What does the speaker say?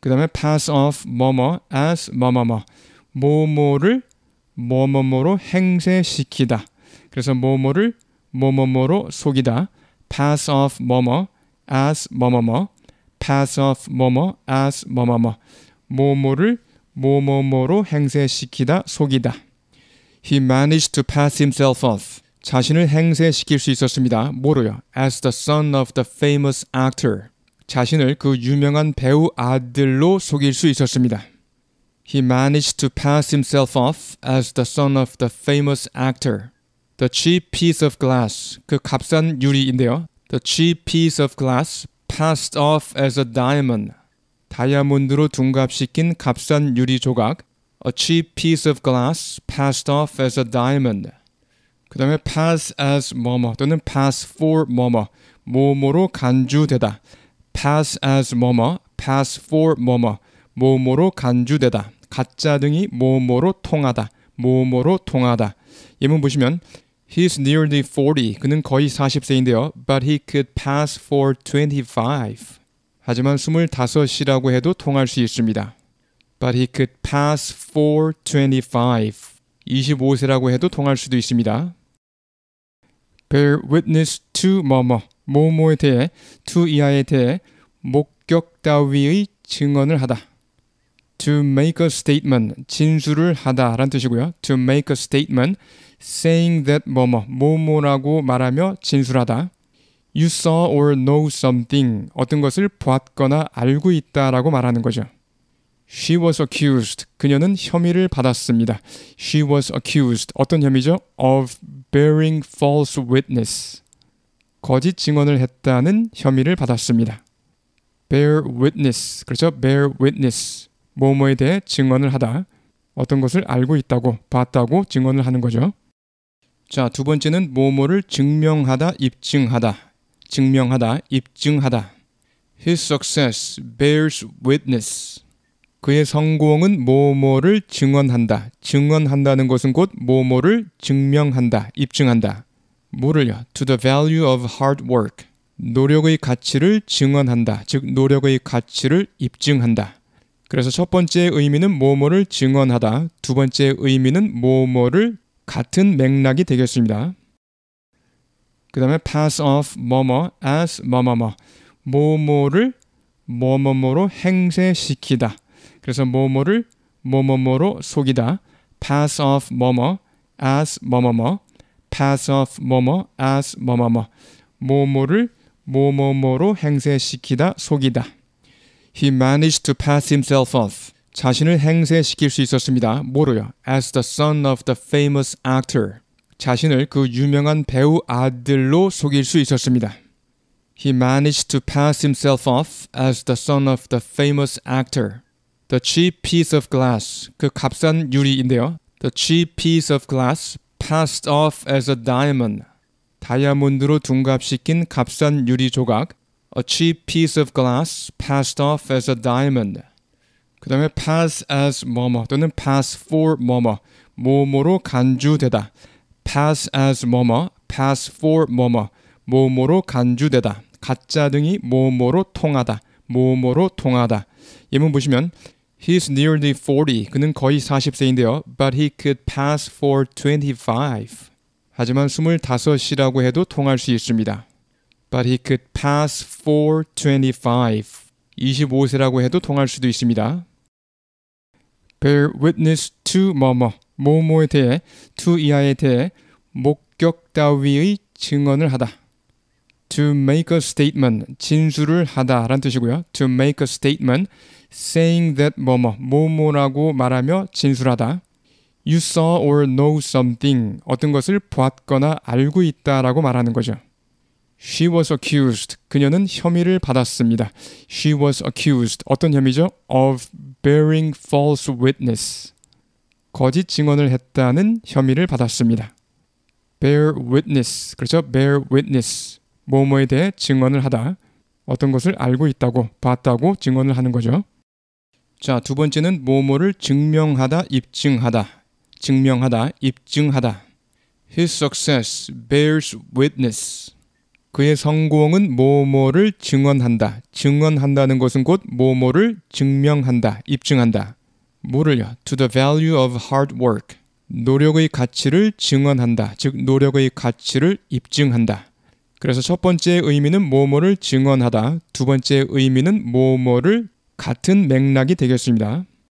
그 다음에 pass off 뭐뭐 as 뭐뭐뭐 뭐뭐를 뭐뭐뭐로 행세시키다. 그래서 뭐뭐를 뭐뭐뭐로 속이다. pass off 뭐뭐 as 뭐뭐뭐 pass off 뭐뭐 as 뭐뭐뭐 뭐뭐를 뭐뭐뭐로 행세시키다 속이다. He managed to pass himself off. 자신을 행세시킬 수 있었습니다. 뭐로요? As the son of the famous actor. 자신을 그 유명한 배우 아들로 속일 수 있었습니다. He managed to pass himself off as the son of the famous actor. The cheap piece of glass. 그 값싼 유리인데요. The cheap piece of glass passed off as a diamond. 다이아몬드로 둔갑시킨 값싼 유리 조각. A cheap piece of glass passed off as a diamond. 그 다음에 pass as 뭐뭐 또는 pass for 뭐뭐 뭐뭐로 간주되다. Pass as 뭐뭐 pass for 뭐뭐 뭐뭐로 간주되다. 가짜 등이 뭐뭐로 통하다. 뭐뭐로 통하다. 예문 보시면 He's nearly 40. 그는 거의 40세인데요. But he could pass for 25. 하지만 25이라고 해도 통할 수 있습니다. But he could pass for 25. 25세라고 해도 통할 수도 있습니다. bear witness to 뭐뭐 뭐뭐에 대해 to 이하에 대해 목격 따위의 증언을 하다. to make a statement 진술을 하다라는 뜻이고요. to make a statement saying that 뭐뭐 뭐뭐라고 말하며 진술하다. You saw or know something 어떤 것을 보았거나 알고 있다라고 말하는 거죠. She was accused. 그녀는 혐의를 받았습니다. She was accused. 어떤 혐의죠? Of bearing false witness. 거짓 증언을 했다는 혐의를 받았습니다. bear witness. 그렇죠? bear witness. 뭐뭐에 대해 증언을 하다. 어떤 것을 알고 있다고, 봤다고 증언을 하는 거죠. 자, 두 번째는 뭐뭐를 증명하다, 입증하다. 증명하다, 입증하다. His success bears witness. 그의 성공은 뭐뭐를 증언한다. 증언한다는 것은 곧 뭐뭐를 증명한다, 입증한다. 뭐를요? To the value of hard work. 노력의 가치를 증언한다. 즉 노력의 가치를 입증한다. 그래서 첫 번째 의미는 뭐뭐를 증언하다. 두 번째 의미는 뭐뭐를 같은 맥락이 되겠습니다. 그 다음에 pass off 뭐뭐 as 뭐뭐뭐 뭐뭐를 뭐뭐뭐로 행세시키다. 그래서 뭐뭐를 뭐뭐뭐로 속이다. pass off 뭐뭐 as 뭐뭐뭐 pass off 뭐뭐 as 뭐뭐뭐 뭐뭐를 뭐뭐뭐로 행세시키다 속이다. He managed to pass himself off. 자신을 행세시킬 수 있었습니다. 뭐로요? As the son of the famous actor. 자신을 그 유명한 배우 아들로 속일 수 있었습니다. He managed to pass himself off as the son of the famous actor. The cheap piece of glass. 그 값싼 유리인데요. The cheap piece of glass passed off as a diamond. 다이아몬드로 둔갑시킨 값싼 유리 조각. A cheap piece of glass passed off as a diamond. 그 다음에 pass as 뭐뭐 또는 pass for 뭐뭐 뭐뭐로 간주되다. pass as 뭐뭐, pass for 뭐뭐 뭐뭐로 간주되다. 가짜 등이 뭐뭐로 통하다. 뭐뭐로 통하다. 예문 보시면 He's nearly 40. 그는 거의 40세인데요. But he could pass for 25. 하지만 25이라고 해도 통할 수 있습니다. But he could pass for 25. 25세라고 해도 통할 수도 있습니다. bear witness to 뭐뭐 뭐뭐에 대해 to 이하에 대해 목격 따위의 증언을 하다. To make a statement 진술을 하다라는 뜻이고요. to make a statement saying that 뭐뭐 뭐뭐라고 말하며 진술하다. You saw or know something 어떤 것을 보았거나 알고 있다라고 말하는 거죠. She was accused. 그녀는 혐의를 받았습니다. She was accused. 어떤 혐의죠? Of bearing false witness. 거짓 증언을 했다는 혐의를 받았습니다. bear witness. 그렇죠? bear witness. 뭐뭐에 대해 증언을 하다. 어떤 것을 알고 있다고, 봤다고 증언을 하는 거죠. 자, 두 번째는 뭐뭐를 증명하다, 입증하다. 증명하다, 입증하다. His success bears witness. 그의 성공은 뭐뭐를 증언한다. 증언한다는 것은 곧 뭐뭐를 증명한다, 입증한다. 뭐를요? To the value of hard work. 노력의 가치를 증언한다. 즉 노력의 가치를 입증한다. 그래서 첫 번째 의미는 뭐뭐를 증언하다. 두 번째 의미는 뭐뭐를 같은 맥락이 되겠습니다.